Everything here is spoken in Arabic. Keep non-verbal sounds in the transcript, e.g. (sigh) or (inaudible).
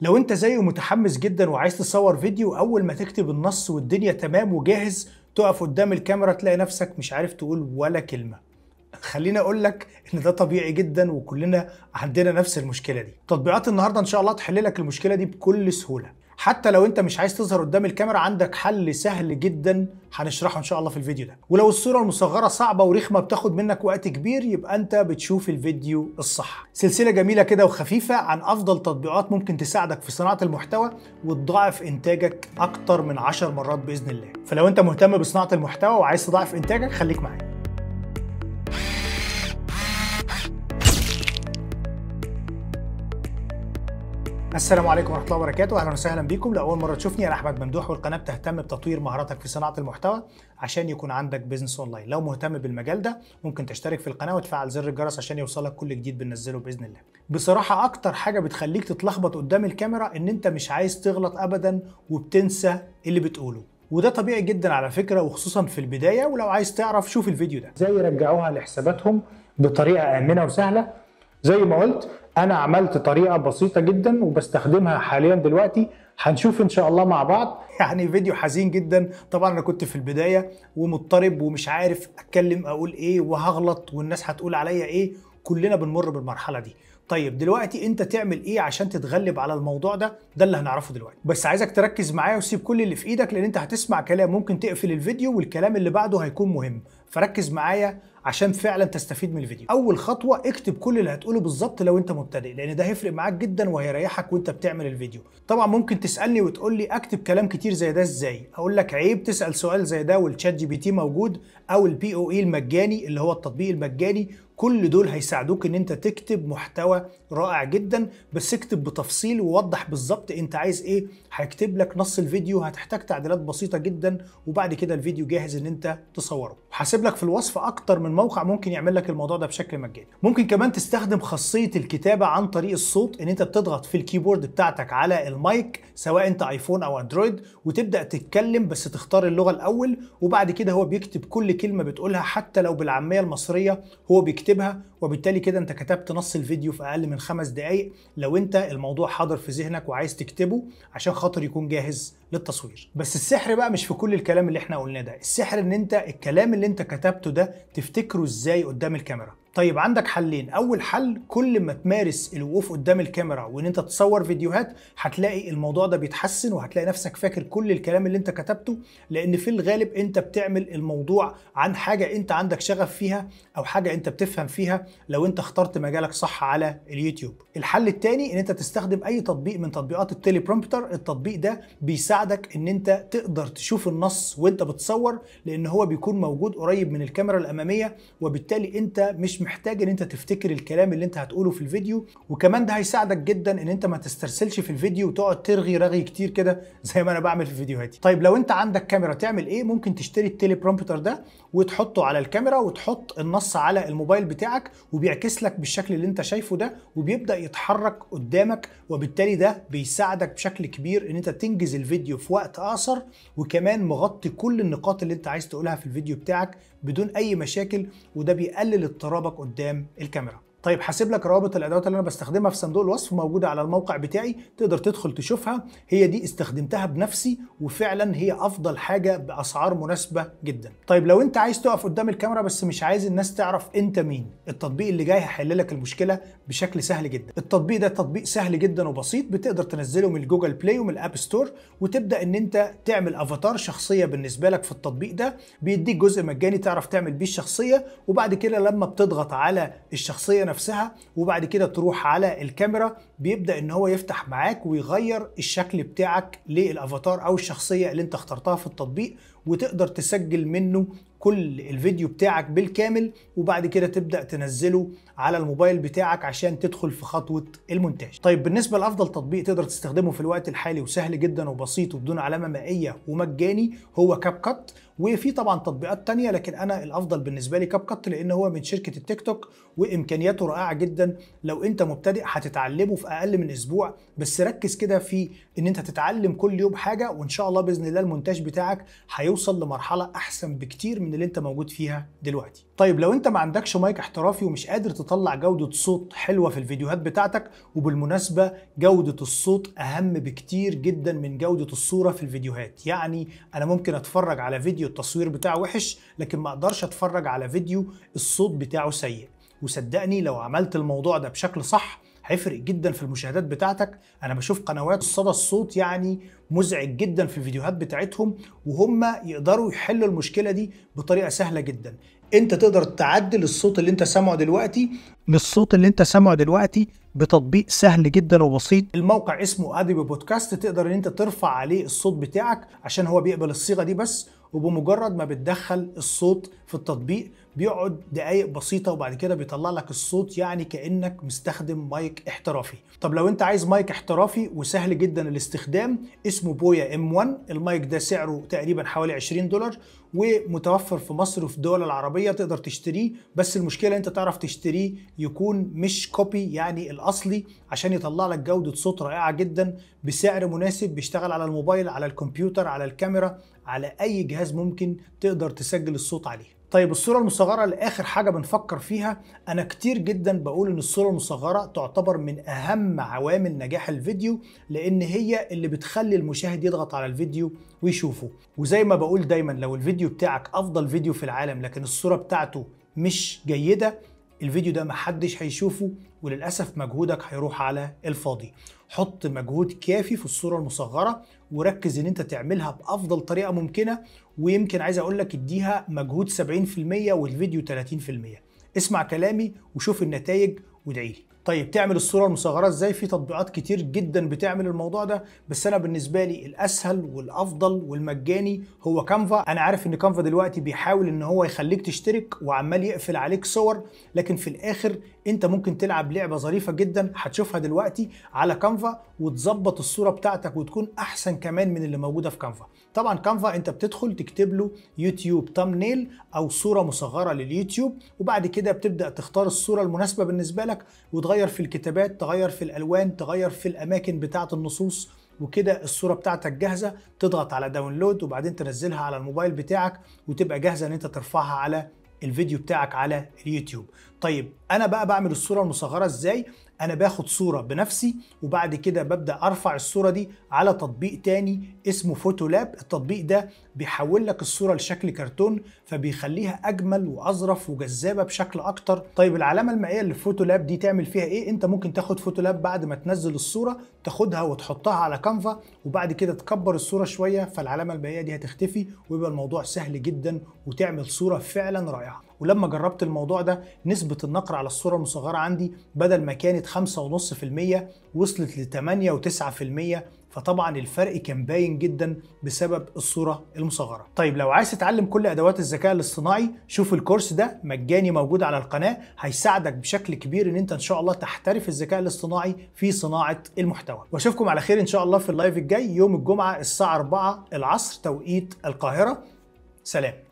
لو انت زيه متحمس جدا وعايز تصور فيديو أول ما تكتب النص والدنيا تمام وجاهز تقف قدام الكاميرا تلاقي نفسك مش عارف تقول ولا كلمة. خليني أقول لك إن ده طبيعي جدا وكلنا عندنا نفس المشكلة دي. تطبيقات النهارده إن شاء الله تحل لك المشكلة دي بكل سهولة. حتى لو انت مش عايز تظهر قدام الكاميرا عندك حل سهل جدا هنشرحه إن شاء الله في الفيديو ده. ولو الصورة المصغرة صعبة ورخمة بتاخد منك وقت كبير يبقى انت بتشوف الفيديو الصح. سلسلة جميلة كده وخفيفة عن أفضل تطبيقات ممكن تساعدك في صناعة المحتوى وتضاعف إنتاجك أكتر من 10 مرات بإذن الله. فلو انت مهتم بصناعة المحتوى وعايز تضاعف إنتاجك خليك معايا. السلام عليكم ورحمة الله وبركاته. أهلا وسهلا بيكم لأول مرة تشوفني أنا أحمد ممدوح والقناة بتهتم بتطوير مهاراتك في صناعة المحتوى عشان يكون عندك business online لو مهتم بالمجال ده ممكن تشترك في القناة وتفعل زر الجرس عشان يوصلك كل جديد بننزله بإذن الله. بصراحة أكتر حاجة بتخليك تتلخبط قدام الكاميرا إن أنت مش عايز تغلط ابدا وبتنسى اللي بتقوله. وده طبيعي جدا على فكرة وخصوصا في البداية. ولو عايز تعرف شوف الفيديو ده. إزاي يرجعوها لحساباتهم بطريقة آمنة وسهلة. زي ما قلت أنا عملت طريقة بسيطة جدا وبستخدمها حاليا دلوقتي. هنشوف إن شاء الله مع بعض. يعني فيديو حزين جدا. طبعا أنا كنت في البداية ومضطرب ومش عارف أتكلم أقول إيه وهغلط والناس هتقول عليا إيه. كلنا بنمر بالمرحلة دي. طيب دلوقتي أنت تعمل إيه عشان تتغلب على الموضوع ده؟ ده اللي هنعرفه دلوقتي. بس عايزك تركز معايا وسيب كل اللي في إيدك لأن أنت هتسمع كلام ممكن تقفل الفيديو والكلام اللي بعده هيكون مهم. فركز معايا عشان فعلا تستفيد من الفيديو. أول خطوة اكتب كل اللي هتقوله بالظبط لو أنت مبتدئ لأن ده هيفرق معاك جدا وهيريحك وأنت بتعمل الفيديو. طبعا ممكن تسألني وتقول لي أكتب كلام كتير زي ده إزاي؟ أقول لك عيب تسأل سؤال زي ده وال ChatGPT موجود أو ال POE المجاني اللي هو التطبيق المجاني. كل دول هيساعدوك إن أنت تكتب محتوى رائع جدا بس اكتب بتفصيل ووضح بالظبط أنت عايز إيه. هيكتب لك نص الفيديو هتحتاج تعديلات بسيطة جدا وبعد كده الفيديو جاهز إن أنت تصوره. وهسيب لك في الوصف أكتر من موقع ممكن يعمل لك الموضوع ده بشكل مجاني. ممكن كمان تستخدم خاصية الكتابة عن طريق الصوت إن أنت بتضغط في ال keyboard بتاعتك على المايك سواء أنت آيفون أو أندرويد وتبدأ تتكلم بس تختار اللغة الأول وبعد كده هو بيكتب كل كلمة بتقولها حتى لو بالعامية المصرية هو بيكتبها وبالتالي كده أنت كتبت نص الفيديو في أقل من خمس دقائق لو أنت الموضوع حاضر في ذهنك وعايز تكتبه عشان خاطر يكون جاهز للتصوير. بس السحر بقى مش في كل الكلام اللي إحنا قلناه ده. السحر ان انت الكلام اللي انت كتبته ده تفتكره إزاي قدام الكاميرا؟ طيب عندك حلين. أول حل كل ما تمارس الوقوف قدام الكاميرا وإن أنت تصور فيديوهات هتلاقي الموضوع ده بيتحسن وهتلاقي نفسك فاكر كل الكلام اللي أنت كتبته لأن في الغالب أنت بتعمل الموضوع عن حاجة أنت عندك شغف فيها أو حاجة أنت بتفهم فيها لو أنت اخترت مجالك صح على اليوتيوب. الحل الثاني إن أنت تستخدم أي تطبيق من تطبيقات ال teleprompter التطبيق ده بيساعدك إن أنت تقدر تشوف النص وأنت بتصور لأن هو بيكون موجود قريب من الكاميرا الأمامية وبالتالي أنت مش محتاج ان انت تفتكر الكلام اللي انت هتقوله في الفيديو وكمان ده هيساعدك جدا ان انت ما تسترسلش في الفيديو وتقعد ترغي رغي كتير كده (laughs) زي ما أنا بعمل في فيديوهاتي طيب لو انت عندك كاميرا تعمل إيه؟ ممكن تشتري ال teleprompter ده وتحطه على الكاميرا وتحط النص على الموبايل بتاعك وبيعكس لك بالشكل اللي انت شايفه ده وبيبدأ يتحرك قدامك وبالتالي ده بيساعدك بشكل كبير ان انت تنجز الفيديو في وقت اقصر وكمان مغطي كل النقاط اللي انت عايز تقولها في الفيديو بتاعك بدون أي مشاكل وده بيقلل اضطرابك قدام الكاميرا. طيب هسيب لك روابط الأدوات اللي أنا بستخدمها في صندوق الوصف موجودة على الموقع بتاعي تقدر تدخل تشوفها. هي دي استخدمتها بنفسي وفعلا هي أفضل حاجة بأسعار مناسبة جدا. طيب لو أنت عايز تقف قدام الكاميرا بس مش عايز الناس تعرف أنت مين التطبيق اللي جاي هيحل لك المشكلة بشكل سهل جدا. التطبيق ده تطبيق سهل جدا وبسيط بتقدر تنزله من ال Google Play ومن ال App Store وتبدأ إن أنت تعمل أفاتار شخصية بالنسبة لك في التطبيق ده بيديك جزء مجاني تعرف تعمل بيه الشخصية وبعد كده لما بتضغط على الشخصية نفسها وبعد كده تروح على الكاميرا بيبدأ إن هو يفتح معاك ويغير الشكل بتاعك للأفاتار أو الشخصية اللي أنت اخترتها في التطبيق وتقدر تسجل منه كل الفيديو بتاعك بالكامل وبعد كده تبدأ تنزله على الموبايل بتاعك عشان تدخل في خطوة المونتاج. طيب بالنسبة لأفضل تطبيق تقدر تستخدمه في الوقت الحالي وسهل جدا وبسيط وبدون علامة مائية ومجاني هو CapCut وفي طبعا تطبيقات تانية لكن أنا الأفضل بالنسبة لي CapCut لأن هو من شركة التيك توك وإمكانياته رائعة جدا لو أنت مبتدئ هتتعلمه في أقل من أسبوع بس ركز كده في إن أنت تتعلم كل يوم حاجة وإن شاء الله بإذن الله المونتاج بتاعك هيوصل لمرحلة أحسن بكتير من اللي انت موجود فيها دلوقتي. طيب لو انت ما عندكش مايك احترافي ومش قادر تطلع جودة صوت حلوة في الفيديوهات بتاعتك وبالمناسبة جودة الصوت أهم بكتير جدا من جودة الصورة في الفيديوهات. يعني أنا ممكن أتفرج على فيديو التصوير بتاعه وحش لكن ما أقدرش أتفرج على فيديو الصوت بتاعه سيء. وصدقني لو عملت الموضوع ده بشكل صح هيفرق جدا في المشاهدات بتاعتك. أنا بشوف قنوات صدى الصوت يعني مزعج جدا في الفيديوهات بتاعتهم وهم يقدروا يحلوا المشكلة دي بطريقة سهلة جدا. أنت تقدر تعدل الصوت اللي أنت سامعه دلوقتي للصوت اللي أنت سامعه دلوقتي بتطبيق سهل جدا وبسيط. الموقع اسمه اديبي بودكاست تقدر إن أنت ترفع عليه الصوت بتاعك عشان هو بيقبل الصيغة دي بس وبمجرد ما بتدخل الصوت في التطبيق بيقعد دقايق بسيطة وبعد كده بيطلع لك الصوت يعني كأنك مستخدم مايك احترافي. طب لو انت عايز مايك احترافي وسهل جدا الاستخدام اسمه بويا إم 1 المايك ده سعره تقريبا حوالي 20 دولار ومتوفر في مصر وفي الدول العربية تقدر تشتريه بس المشكلة انت تعرف تشتريه يكون مش كوبي يعني الأصلي عشان يطلع لك جودة صوت رائعة جدا بسعر مناسب بيشتغل على الموبايل على الكمبيوتر على الكاميرا على أي جهاز ممكن تقدر تسجل الصوت عليه. طيب الصورة المصغرة لآخر حاجة بنفكر فيها أنا كتير جدا بقول إن الصورة المصغرة تعتبر من أهم عوامل نجاح الفيديو لأن هي اللي بتخلي المشاهد يضغط على الفيديو ويشوفه. وزي ما بقول دايما لو الفيديو بتاعك أفضل فيديو في العالم لكن الصورة بتاعته مش جيدة الفيديو ده محدش هيشوفه وللأسف مجهودك هيروح على الفاضي. حط مجهود كافي في الصورة المصغرة وركز إن أنت تعملها بأفضل طريقة ممكنة ويمكن عايز أقول لك اديها مجهود 70% والفيديو 30% اسمع كلامي وشوف النتائج وادعي لي طيب تعمل الصورة المصغرة إزاي؟ في تطبيقات كتير جدا بتعمل الموضوع ده بس أنا بالنسبة لي الأسهل والأفضل والمجاني هو كانفا أنا عارف إن كانفا دلوقتي بيحاول إن هو يخليك تشترك وعمال يقفل عليك صور لكن في الآخر انت ممكن تلعب لعبة ظريفة جدا هتشوفها دلوقتي على Canva وتظبط الصورة بتاعتك وتكون أحسن كمان من اللي موجودة في Canva طبعا Canva انت بتدخل تكتب له YouTube thumbnail أو صورة مصغرة لليوتيوب وبعد كده بتبدأ تختار الصورة المناسبة بالنسبة لك وتغير في الكتابات تغير في الألوان تغير في الأماكن بتاعة النصوص وكده الصورة بتاعتك جاهزة تضغط على download وبعدين تنزلها على الموبايل بتاعك وتبقى جاهزة إن أنت ترفعها على الفيديو بتاعك على اليوتيوب. طيب أنا بقى بعمل الصورة المصغرة إزاي؟ أنا باخد صورة بنفسي وبعد كده ببدأ أرفع الصورة دي على تطبيق تاني اسمه Photo Lab التطبيق ده بيحول لك الصورة لشكل كرتون فبيخليها أجمل وأظرف وجذابة بشكل أكتر. طيب العلامة المائية اللي Photo Lab دي تعمل فيها إيه؟ أنت ممكن تاخد Photo Lab بعد ما تنزل الصورة تاخدها وتحطها على Canva وبعد كده تكبر الصورة شوية فالعلامة المائية دي هتختفي ويبقى الموضوع سهل جدا وتعمل صورة فعلا رائعة. ولما جربت الموضوع ده نسبة النقر على الصورة المصغرة عندي بدل ما كانت 5.5% وصلت ل 8 و9% فطبعا الفرق كان باين جدا بسبب الصورة المصغرة. طيب لو عايز تتعلم كل أدوات الذكاء الاصطناعي شوف الكورس ده مجاني موجود على القناة. هيساعدك بشكل كبير إن أنت إن شاء الله تحترف الذكاء الاصطناعي في صناعة المحتوى. وأشوفكم على خير إن شاء الله في اللايف الجاي يوم الجمعة الساعة 4 العصر توقيت القاهرة. سلام.